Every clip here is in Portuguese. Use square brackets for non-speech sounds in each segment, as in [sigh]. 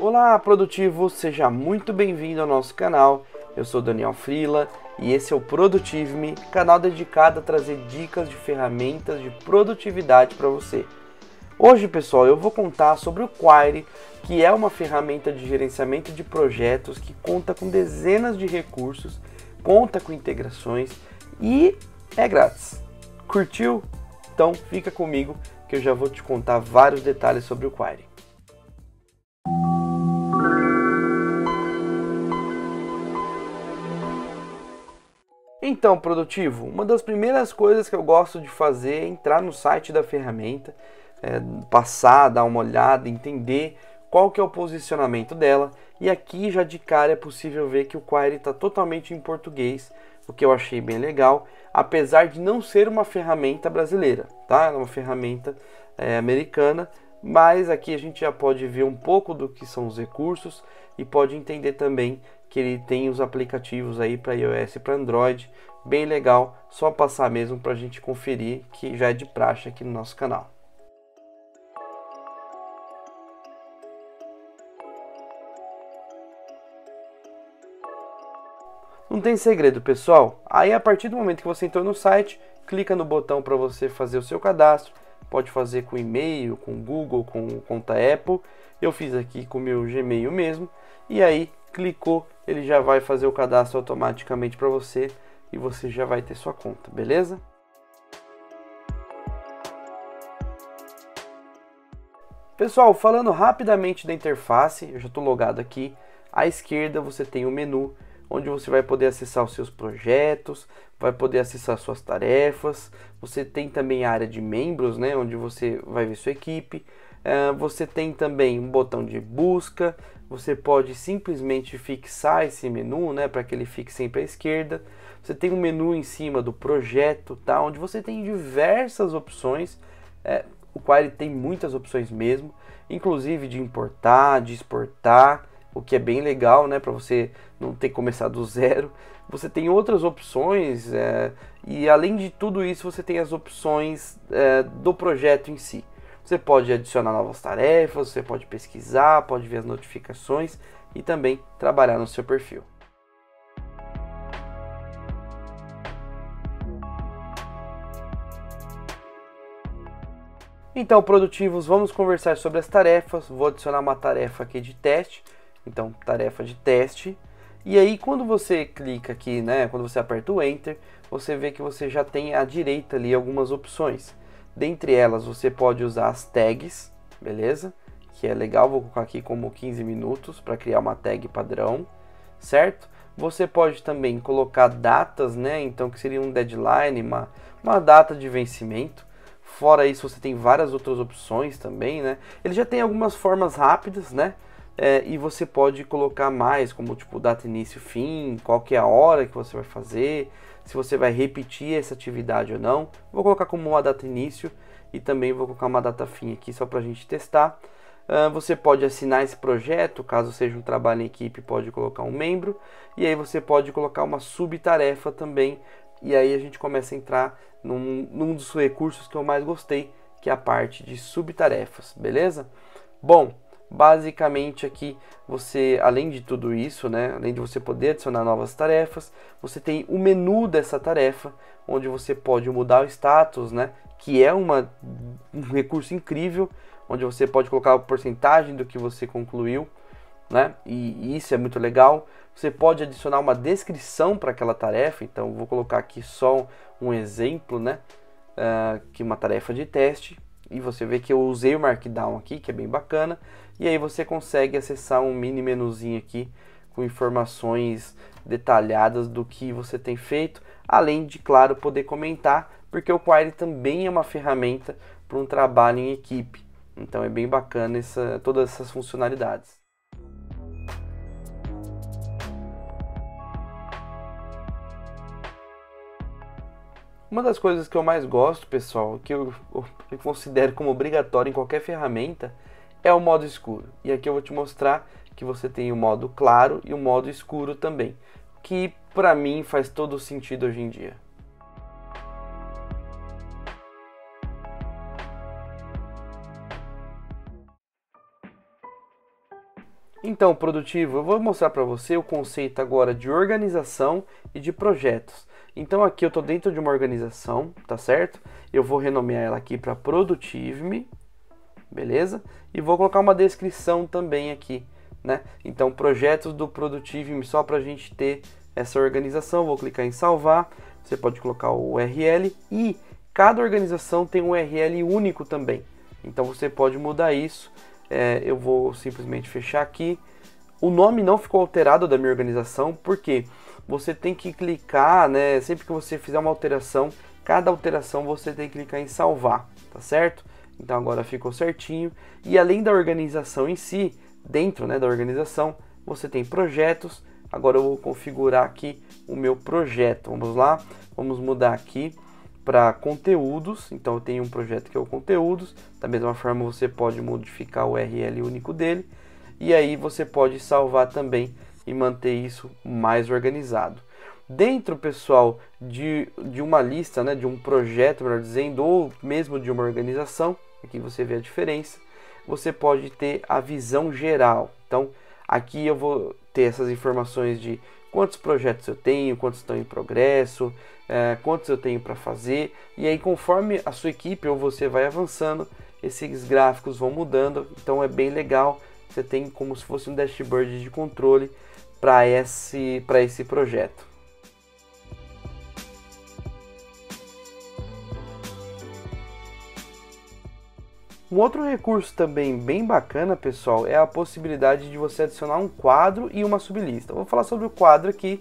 Olá, produtivo, seja muito bem-vindo ao nosso canal. Eu sou Daniel Frila e esse é o Produtive-me, canal dedicado a trazer dicas de ferramentas de produtividade para você. Hoje, pessoal, eu vou contar sobre o Quire, que é uma ferramenta de gerenciamento de projetos que conta com dezenas de recursos, conta com integrações e é grátis. Curtiu? Então fica comigo que eu já vou te contar vários detalhes sobre o Quire. Então, produtivo, uma das primeiras coisas que eu gosto de fazer é entrar no site da ferramenta, é, passar, dar uma olhada, entender qual que é o posicionamento dela. E aqui já de cara é possível ver que o Query está totalmente em português, o que eu achei bem legal, apesar de não ser uma ferramenta brasileira, tá? É uma ferramenta é, americana, mas aqui a gente já pode ver um pouco do que são os recursos e pode entender também que ele tem os aplicativos aí para iOS e para Android, bem legal, só passar mesmo para a gente conferir que já é de praxe aqui no nosso canal. Não tem segredo, pessoal. Aí a partir do momento que você entrou no site, clica no botão para você fazer o seu cadastro. Pode fazer com e-mail, com Google, com conta Apple. Eu fiz aqui com meu Gmail mesmo. E aí clicou, ele já vai fazer o cadastro automaticamente para você e você já vai ter sua conta, beleza? Pessoal, falando rapidamente da interface, eu já estou logado aqui. À esquerda você tem o menu onde você vai poder acessar os seus projetos, vai poder acessar suas tarefas. Você tem também a área de membros, né, onde você vai ver sua equipe. Uh, você tem também um botão de busca. Você pode simplesmente fixar esse menu, né, para que ele fique sempre à esquerda. Você tem um menu em cima do projeto, tá, onde você tem diversas opções. É, o Query tem muitas opções mesmo, inclusive de importar, de exportar o que é bem legal, né, para você não ter que começar do zero. Você tem outras opções é, e além de tudo isso você tem as opções é, do projeto em si. Você pode adicionar novas tarefas, você pode pesquisar, pode ver as notificações e também trabalhar no seu perfil. Então, produtivos, vamos conversar sobre as tarefas. Vou adicionar uma tarefa aqui de teste então, tarefa de teste. E aí, quando você clica aqui, né, quando você aperta o Enter, você vê que você já tem à direita ali algumas opções. Dentre elas, você pode usar as tags, beleza? Que é legal, vou colocar aqui como 15 minutos para criar uma tag padrão, certo? Você pode também colocar datas, né? Então, que seria um deadline, uma, uma data de vencimento. Fora isso, você tem várias outras opções também, né? Ele já tem algumas formas rápidas, né? É, e você pode colocar mais, como tipo data início fim, qual que é a hora que você vai fazer, se você vai repetir essa atividade ou não. Vou colocar como uma data início e também vou colocar uma data fim aqui só para a gente testar. Uh, você pode assinar esse projeto, caso seja um trabalho em equipe, pode colocar um membro e aí você pode colocar uma subtarefa também. E aí a gente começa a entrar num, num dos recursos que eu mais gostei, que é a parte de subtarefas, beleza? Bom, Basicamente aqui você, além de tudo isso, né, além de você poder adicionar novas tarefas, você tem o menu dessa tarefa, onde você pode mudar o status, né, que é uma, um recurso incrível, onde você pode colocar a porcentagem do que você concluiu, né, e, e isso é muito legal. Você pode adicionar uma descrição para aquela tarefa, então vou colocar aqui só um exemplo, né, uh, que uma tarefa de teste, e você vê que eu usei o Markdown aqui, que é bem bacana. E aí você consegue acessar um mini menuzinho aqui com informações detalhadas do que você tem feito, além de, claro, poder comentar, porque o Query também é uma ferramenta para um trabalho em equipe. Então é bem bacana essa, todas essas funcionalidades. Uma das coisas que eu mais gosto, pessoal, que eu, eu considero como obrigatório em qualquer ferramenta, é o modo escuro. E aqui eu vou te mostrar que você tem o modo claro e o modo escuro também, que para mim faz todo sentido hoje em dia. Então, produtivo, eu vou mostrar para você o conceito agora de organização e de projetos. Então aqui eu estou dentro de uma organização, tá certo? Eu vou renomear ela aqui para Produtive-me, beleza? E vou colocar uma descrição também aqui, né? Então projetos do Produtive-me só para a gente ter essa organização. Vou clicar em salvar. Você pode colocar o URL e cada organização tem um URL único também. Então você pode mudar isso é, eu vou simplesmente fechar aqui. O nome não ficou alterado da minha organização, porque você tem que clicar, né? Sempre que você fizer uma alteração, cada alteração você tem que clicar em salvar, tá certo? Então agora ficou certinho. E além da organização em si, dentro né, da organização, você tem projetos. Agora eu vou configurar aqui o meu projeto. Vamos lá, vamos mudar aqui para conteúdos. Então eu tenho um projeto que é o conteúdos. Da mesma forma você pode modificar o URL único dele e aí você pode salvar também e manter isso mais organizado. Dentro, pessoal, de, de uma lista, né, de um projeto, melhor dizendo, ou mesmo de uma organização, aqui você vê a diferença, você pode ter a visão geral. Então, aqui eu vou ter essas informações de quantos projetos eu tenho, quantos estão em progresso, é, quantos eu tenho para fazer. E aí, conforme a sua equipe ou você vai avançando, esses gráficos vão mudando. Então, é bem legal. Você tem como se fosse um dashboard de controle para esse, esse projeto. Um outro recurso também bem bacana, pessoal, é a possibilidade de você adicionar um quadro e uma sublista. Eu vou falar sobre o quadro aqui.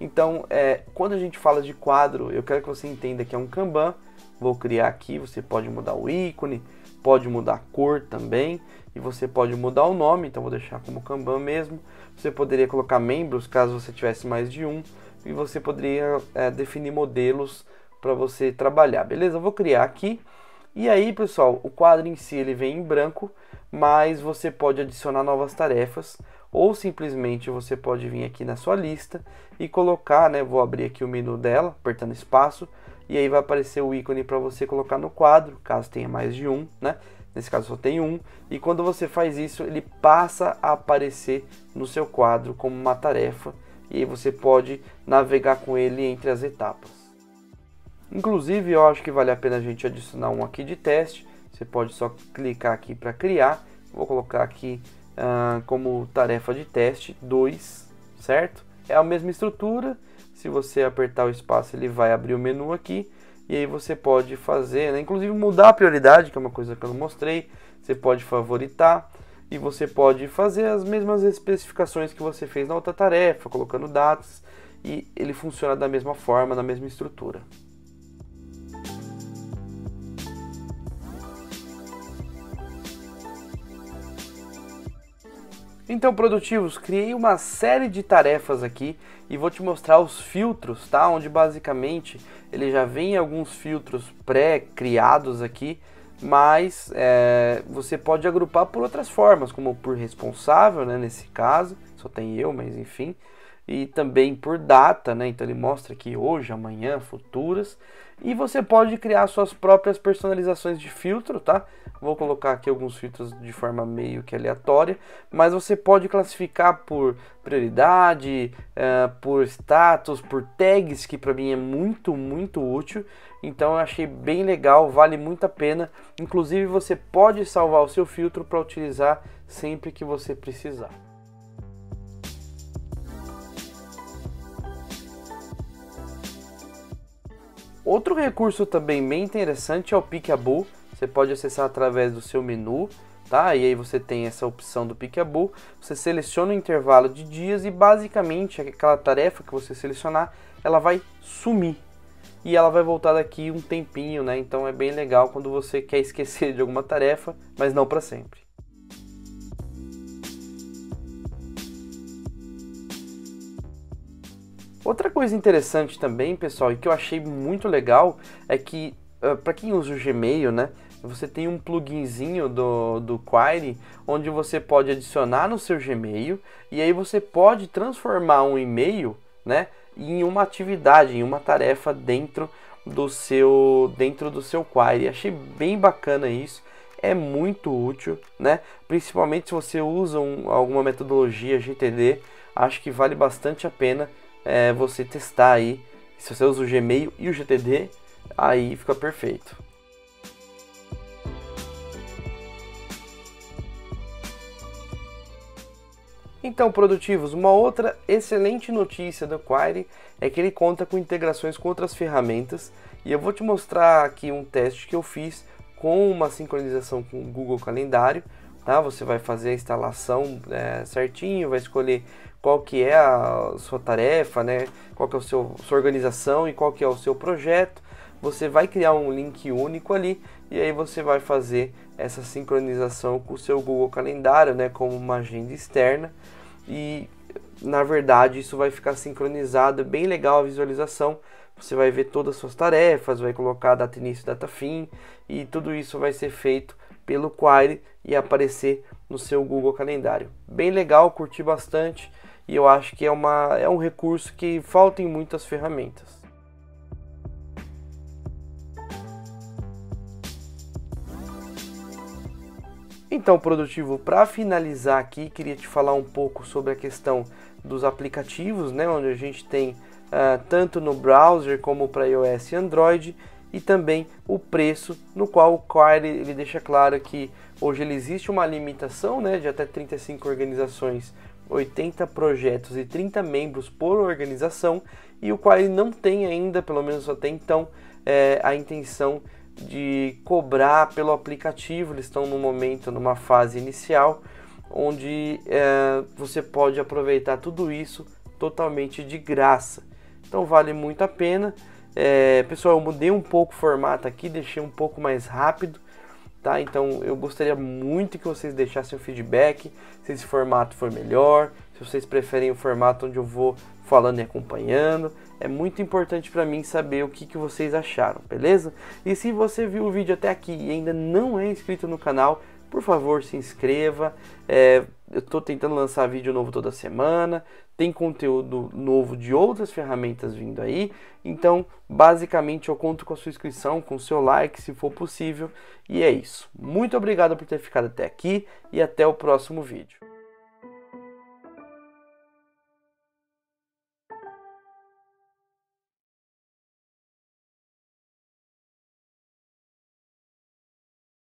Então, é, quando a gente fala de quadro, eu quero que você entenda que é um Kanban. Vou criar aqui, você pode mudar o ícone, pode mudar a cor também, e você pode mudar o nome, então vou deixar como Kanban mesmo. Você poderia colocar membros, caso você tivesse mais de um, e você poderia é, definir modelos para você trabalhar, beleza? Eu vou criar aqui. E aí, pessoal, o quadro em si ele vem em branco, mas você pode adicionar novas tarefas ou simplesmente você pode vir aqui na sua lista e colocar, né, vou abrir aqui o menu dela, apertando espaço, e aí vai aparecer o ícone para você colocar no quadro, caso tenha mais de um, né? Nesse caso só tem um, e quando você faz isso, ele passa a aparecer no seu quadro como uma tarefa, e aí você pode navegar com ele entre as etapas. Inclusive, eu acho que vale a pena a gente adicionar um aqui de teste. Você pode só clicar aqui para criar. Vou colocar aqui uh, como tarefa de teste 2, certo? É a mesma estrutura. Se você apertar o espaço, ele vai abrir o menu aqui. E aí você pode fazer, né? inclusive mudar a prioridade, que é uma coisa que eu não mostrei. Você pode favoritar e você pode fazer as mesmas especificações que você fez na outra tarefa, colocando datas. E ele funciona da mesma forma, na mesma estrutura. Então, produtivos, criei uma série de tarefas aqui e vou te mostrar os filtros, tá? Onde basicamente ele já vem alguns filtros pré-criados aqui, mas é, você pode agrupar por outras formas, como por responsável, né? Nesse caso, só tem eu, mas enfim, e também por data, né? Então ele mostra aqui hoje, amanhã, futuras. E você pode criar suas próprias personalizações de filtro, tá? Vou colocar aqui alguns filtros de forma meio que aleatória, mas você pode classificar por prioridade, uh, por status, por tags, que para mim é muito, muito útil. Então eu achei bem legal, vale muito a pena. Inclusive você pode salvar o seu filtro para utilizar sempre que você precisar. Outro recurso também bem interessante é o Picaboo. Você pode acessar através do seu menu, tá? E aí você tem essa opção do Picaboo. Você seleciona o intervalo de dias e basicamente aquela tarefa que você selecionar, ela vai sumir. E ela vai voltar daqui um tempinho, né? Então é bem legal quando você quer [laughs] esquecer de alguma tarefa, mas não para sempre. Outra coisa interessante também, pessoal, e que eu achei muito legal é que uh, para quem usa o Gmail, né, você tem um pluginzinho do, do Query onde você pode adicionar no seu Gmail e aí você pode transformar um e-mail, né, em uma atividade, em uma tarefa dentro do seu dentro do seu Query. Achei bem bacana isso. é muito útil, né? Principalmente se você usa um, alguma metodologia GTD, acho que vale bastante a pena é, você testar aí. Se você usa o Gmail e o GTD, aí fica perfeito. Então, produtivos, uma outra excelente notícia do Quire é que ele conta com integrações com outras ferramentas e eu vou te mostrar aqui um teste que eu fiz com uma sincronização com o Google Calendário. Tá? Você vai fazer a instalação é, certinho, vai escolher qual que é a sua tarefa, né? qual que é a sua organização e qual que é o seu projeto. Você vai criar um link único ali e aí você vai fazer essa sincronização com o seu Google Calendário, né, como uma agenda externa e na verdade isso vai ficar sincronizado, é bem legal a visualização. Você vai ver todas as suas tarefas, vai colocar data início, data fim e tudo isso vai ser feito pelo Quire e aparecer no seu Google Calendário. Bem legal, curti bastante e eu acho que é, uma, é um recurso que falta em muitas ferramentas. Então, produtivo, para finalizar aqui, queria te falar um pouco sobre a questão dos aplicativos, né, onde a gente tem uh, tanto no browser como para iOS e Android, e também o preço, no qual o Quire ele deixa claro que hoje ele existe uma limitação né, de até 35 organizações, 80 projetos e 30 membros por organização, e o Quire não tem ainda, pelo menos até então, é, a intenção de cobrar pelo aplicativo. Eles estão no momento, numa fase inicial, onde é, você pode aproveitar tudo isso totalmente de graça. Então vale muito a pena. É, pessoal, eu mudei um pouco o formato aqui, deixei um pouco mais rápido, tá? Então eu gostaria muito que vocês deixassem o feedback, se esse formato for melhor, se vocês preferem o formato onde eu vou falando e acompanhando. É muito importante para mim saber o que, que vocês acharam, beleza? E se você viu o vídeo até aqui e ainda não é inscrito no canal, por favor se inscreva. É, eu estou tentando lançar vídeo novo toda semana, tem conteúdo novo de outras ferramentas vindo aí. Então, basicamente, eu conto com a sua inscrição, com o seu like, se for possível. E é isso. Muito obrigado por ter ficado até aqui e até o próximo vídeo.